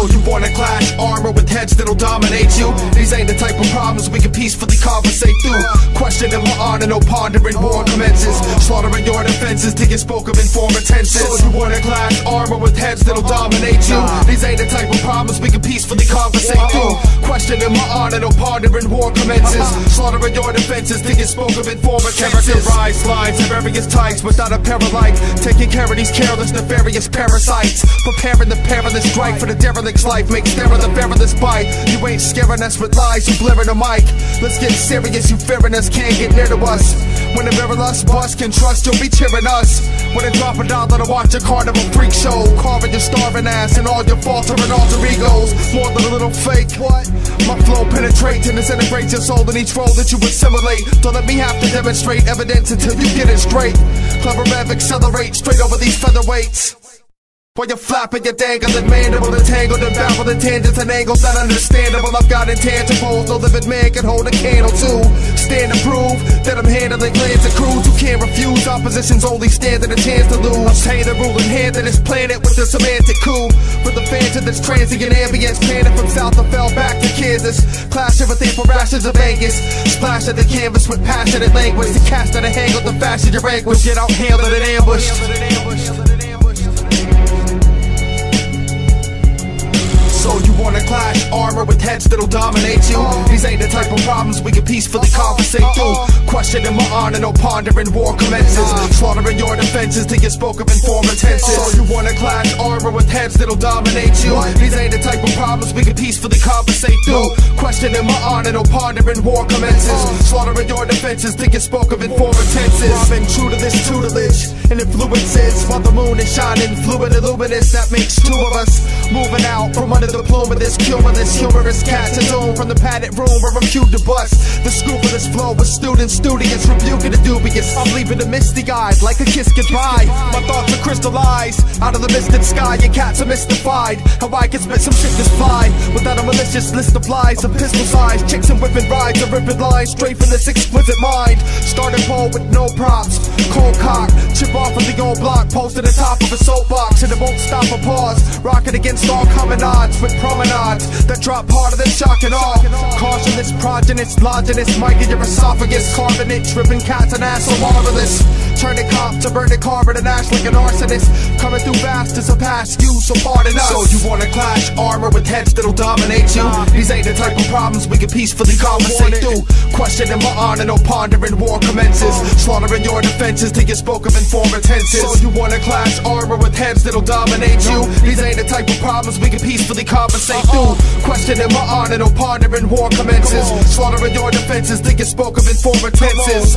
So you wanna clash armor with heads that'll dominate you? These ain't the type of problems we can peacefully conversate through. Questioning my honor, no pondering war commences. Slaughtering your defenses to get spoke of in former tenses. So you wanna clash armor with heads that'll dominate you? These ain't the type of problems we can peacefully conversate through. Questioning my honor, no pondering war commences. Slaughtering your defenses to get spoke of in former tenses. Characterize lines of various types without a paralite. Taking care of these careless, nefarious parasites. Preparing the perilous strike for the derelict's life. Make staring the perilous bite. You ain't scaring us with lies, you blaring the mic. Let's get serious, you fearing us, can't get near to us. When the us bus can trust, you'll be cheering us. When they drop a dollar to watch a carnival freak show. Carving your starving ass and all your faltering alter egos. More than a little fake. What? My flow penetrates and disintegrates your soul in each role that you assimilate. Don't let me have to demonstrate evidence until you get it straight. Clever Rev accelerate straight over these featherweights. While you're flapping your dangling mandible Entangled and baffled the tangents and angles not understandable. I've got intangibles no living man can hold a candle to Stand and prove that I'm handling clans and crews Who can't refuse. Opposition's only standing a chance to lose. I'm saying the ruling hand of this planet with a semantic coup. For the fans of this transient ambience Planet from south of fell back to Kansas. Clash everything for rashes of Angus Splash at the canvas with passionate language. To cast at a hang on the fashion your anguish. Yet out handling an ambush So you wanna clash armor with heads that'll dominate you? These ain't the type of problems we can peacefully conversate through. Questioning my honor, no pondering war commences. Slaughtering your defenses to get spoke of in former tenses. So you wanna clash armor with heads that'll dominate you? These ain't the type of problems we can peacefully conversate through. Questioning my honor, no pondering war commences. Slaughtering your defenses to get spoke of in former tenses. Robin true to this tutelage and influences while the moon is shining, fluid and luminous. That makes two of us moving out from under the plume of this cumulus humorous cat to zone from the padded room where I'm cute to bust. The this flow with students studious, rebuking the dubious. I'm leaving the misty eyed like a kiss goodbye. My thoughts are crystallized out of the misted sky. Your cats are mystified. How I can spit some shit that's fly without a malicious list of lies of pistol size. Chicks and whipping rides, a ripping lines straight from this exquisite mind. Starting pole with no props, cold cock, chip off of the old block, posted the top of a soapbox, and it won't stop or pause. Rocking against all common odds with promenades that drop harder than shock and awe. Caution this progenitus, lodginous, mic in your esophagus, it, tripping cats and ass so marvelous. Turning cop to burning carbon and ash like an arsonist. Coming through fast to surpass you, so pardon us. So you wanna clash armor with heads that'll dominate you? These ain't the type of problems we can peacefully conversate through. Questioning my honor, no pondering war commences. Slaughtering your defenses to get spoke of in former tenses. So you wanna clash armor with heads that'll dominate you? These ain't the type of problems we can peacefully conversate uh-huh. through. Questioning my honor, no pondering war commences. Slaughtering your defenses to get spoke of in former tenses.